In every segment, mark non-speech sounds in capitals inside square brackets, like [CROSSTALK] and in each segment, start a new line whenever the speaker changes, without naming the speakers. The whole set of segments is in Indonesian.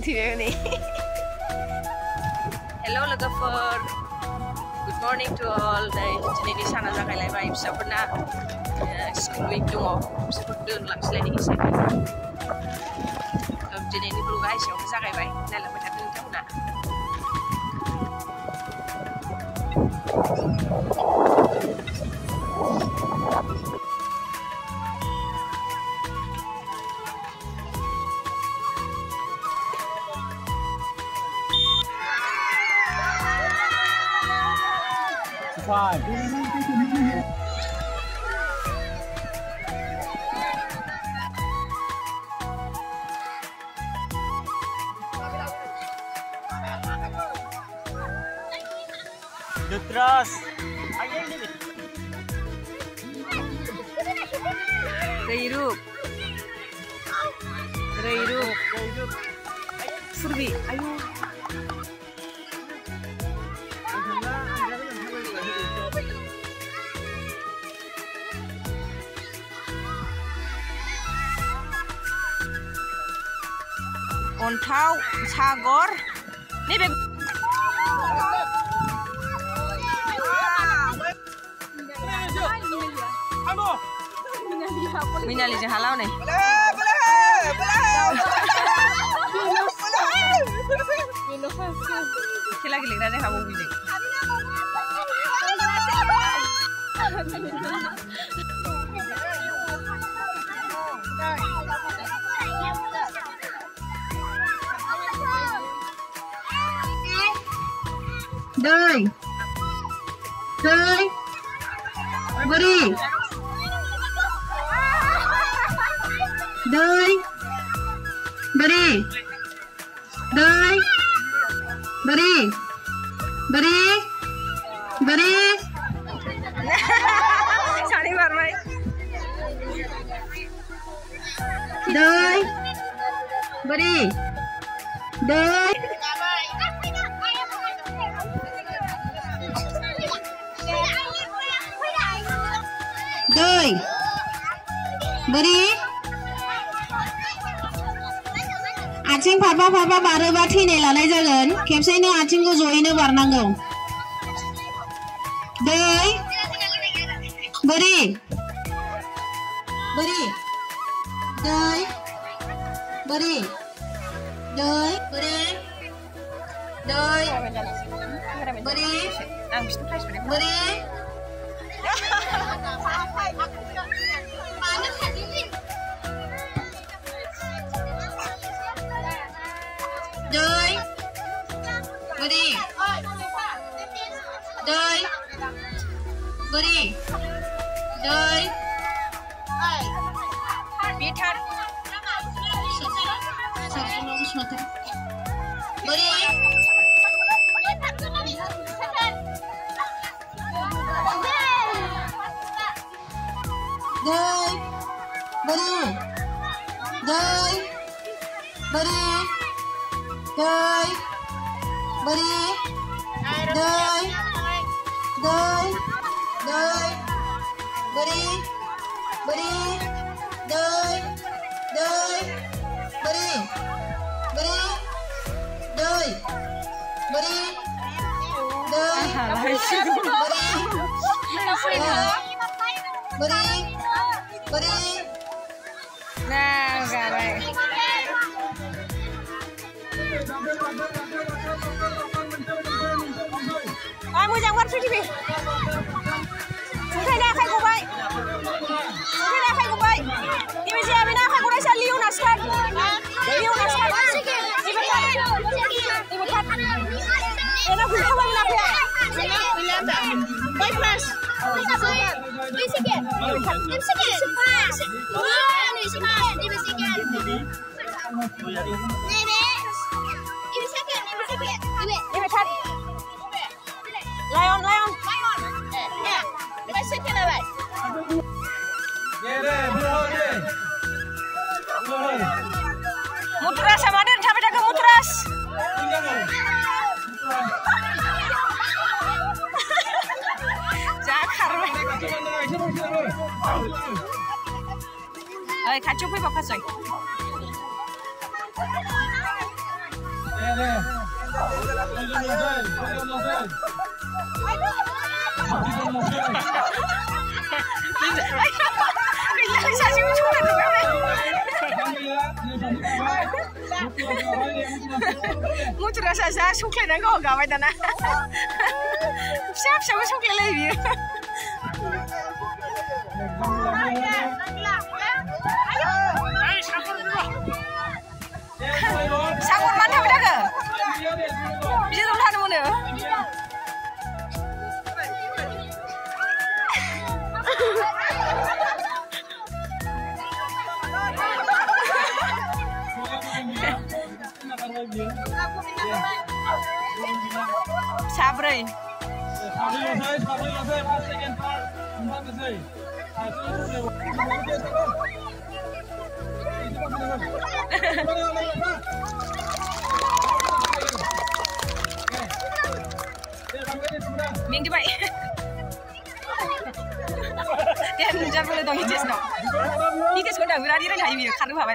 Dinner Hello for Good morning to all. Jadi sana sa kailay vibe sa school week dungo sa pagdun lang sila ni isa. Jadi ni blue guys yung sa
Terus.
Rairup. Rairup. Surbi, ayo. Ontau, Sagor,
Kamu.
Minali halau nih. Boleh,
boleh, boleh.
Sila gilik nanti kamu biji.
Dai. Dai. Beri. doi Beri. doi Beri. Beri. Beri.
[LAUGHS] Sorry, Marmai.
doi Beri. doi doi Beri. आथिं फारफा फारफा बारोबा थैनाय लानाय जागोन खेबसेनो आथिंखौ जयैनो बारनांगौ दै बोरि बोरि दै बोरि दै बोरि
दै बोरि आं बिसिनि प्राइज मोननाय बोरि
দুই। বুড়ি। দুই।
পিঠার।
বুড়ি। দুই। বুড়ি। দুই। বুড়ি। দুই। বুড়ি। দুই। đời đời bơi đi. Bơi đi. Đời đời bơi đi. Bơi đi. Đời bơi đi. Đời
bơi đi.
bơi
그냥 화를 TV. Chúng ta khai của vậy. Chúng ta khai của vậy. Đi bây giờ mình đang khai của đây sẽ lưu nát sân. Lưu nát sân. Đi bây giờ. Đi một phát. Để nó cũng không bằng nạp lại.
Bay press. Bay press. Bay second. Bay
second. Fast.
One,
two,
second.
Đi
bây second. Này bé. Đi second.
Đi second. Đi second.
Đi second. này khá chung với bọc khá sợi 무트라사사 속래 난거 가봐야 되나 샵샵 속래 레이 साब्रै Minggu baik. Dia ngejar boleh dong hijau. Hijau sudah berani rendah ini, ya? karena apa?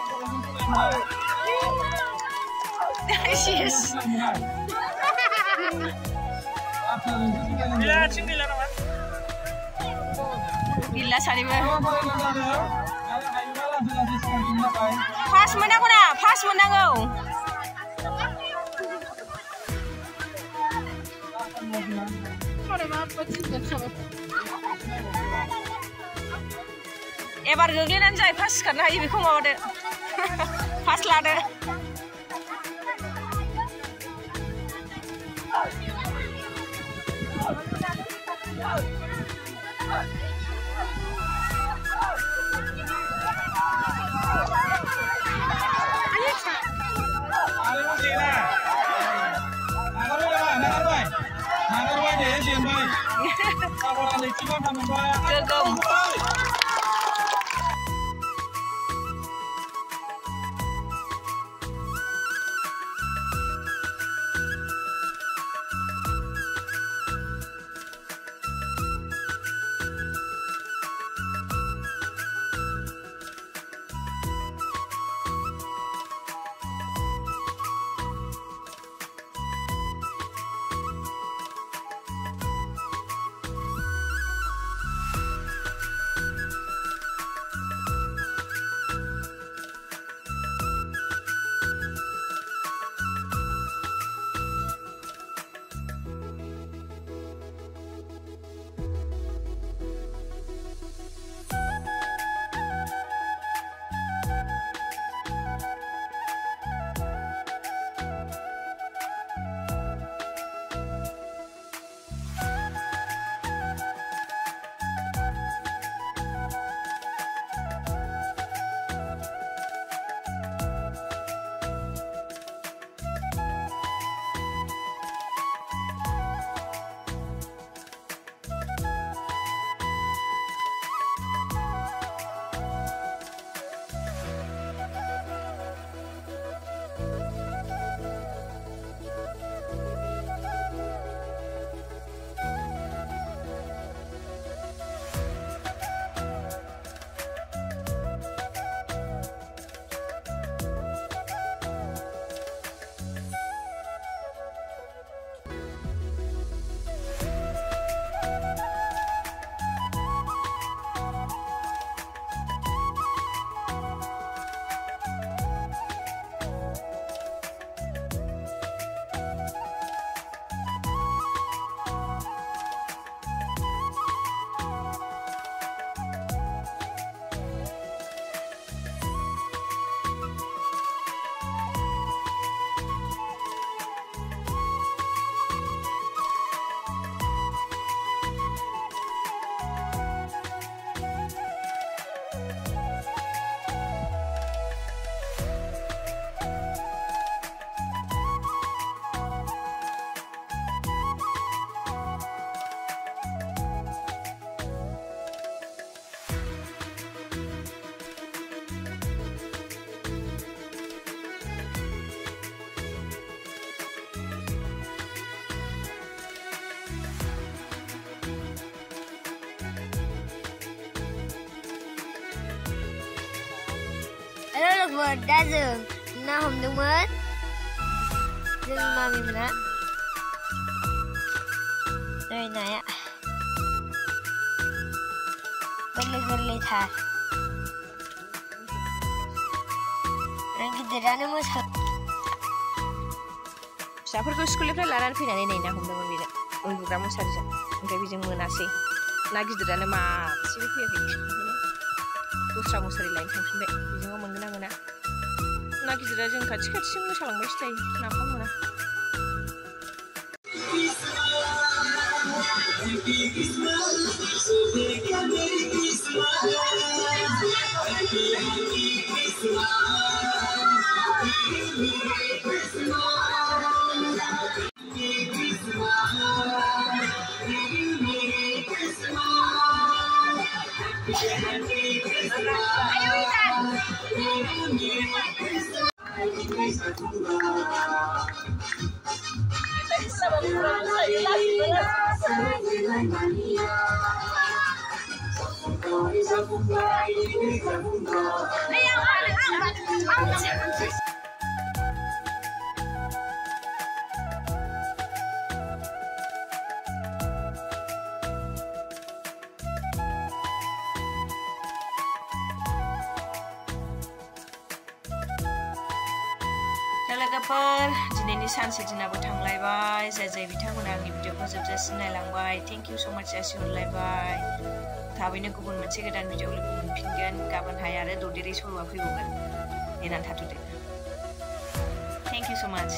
yes.
Bila chin bila
naman.
Bila sari ba? Fast mo na ko na. Fast mo na ko. एबार गोग्लैनानै जाय फास first ladder.
Gogo.
Word dah Zeng. Nah hom dung mệt. Zeng mami mana? Rồi này ạ. Balik balik thar. Orang kita dah nama
फिसाफोरखौ स्कुलनिफ्राय लानानै फैनानै नै ना हमदोंमोन बेजों उन्दुग्रा मुसारिजों ओमफ्राय बेजों मोनासै ना गिदिरानो मासेबो फैयाखै दस्रा मुसारि लायनो थांफिनबाय बेजोंबो मोनगोन ना मोना ना गिदिरा जों खाथि खाथिजों मोसालांबायसो थायो नाफाम मोना Lihatlah. लोगोफोर दिनैनि सानसे दिनाबो थांलायबाय जाय जाय बिथांमोना आंनि भिडिअखौ जोबजासिम नायलांबाय थेंक इउ स माच जासिहरलायबाय थाबैनो गुबुन मोनसे गोदान भिडिअ लोगो मोनफिनगोन गाबोनहाय आरो ददेरे सल'आ फैबावगोन नेनानै थाथ'दो थेंक इउ स माच